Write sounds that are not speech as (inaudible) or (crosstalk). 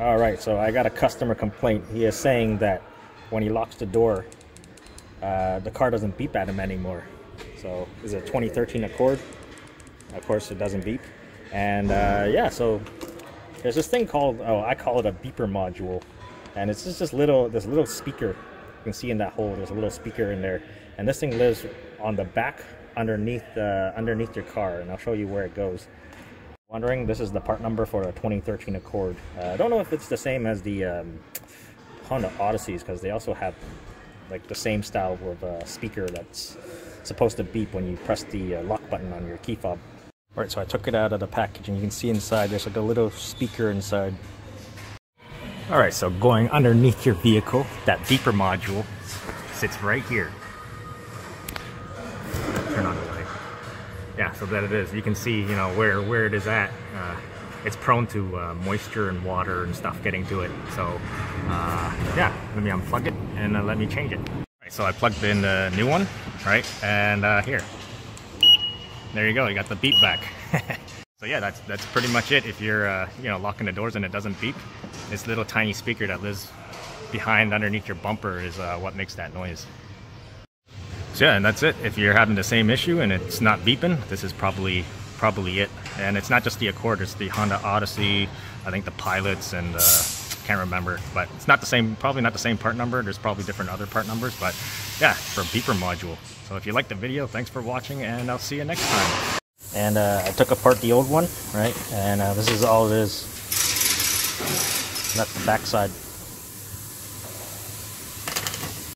All right, so I got a customer complaint. He is saying that when he locks the door, uh, the car doesn't beep at him anymore. So is a 2013 Accord. Of course, it doesn't beep. And uh, yeah, so there's this thing called oh, I call it a beeper module, and it's just this little this little speaker. You can see in that hole. There's a little speaker in there, and this thing lives on the back underneath uh, underneath your car, and I'll show you where it goes. Wondering, this is the part number for a 2013 Accord. Uh, I don't know if it's the same as the um, Honda Odysseys because they also have like the same style with a speaker that's supposed to beep when you press the uh, lock button on your key fob. Alright, so I took it out of the package and you can see inside there's like a little speaker inside. Alright, so going underneath your vehicle, that beeper module sits right here. Yeah, so that it is. You can see, you know, where, where it is at. Uh, it's prone to uh, moisture and water and stuff getting to it. So, uh, yeah, let me unplug it and uh, let me change it. So I plugged in the new one, right? And uh, here, there you go. You got the beep back. (laughs) so yeah, that's that's pretty much it. If you're uh, you know locking the doors and it doesn't beep, this little tiny speaker that lives behind underneath your bumper is uh, what makes that noise. So yeah, and that's it. If you're having the same issue and it's not beeping, this is probably probably it. And it's not just the Accord, it's the Honda Odyssey, I think the Pilots, and uh, can't remember. But it's not the same, probably not the same part number. There's probably different other part numbers. But yeah, for beeper module. So if you liked the video, thanks for watching, and I'll see you next time. And uh, I took apart the old one, right? And uh, this is all it is. That's the backside.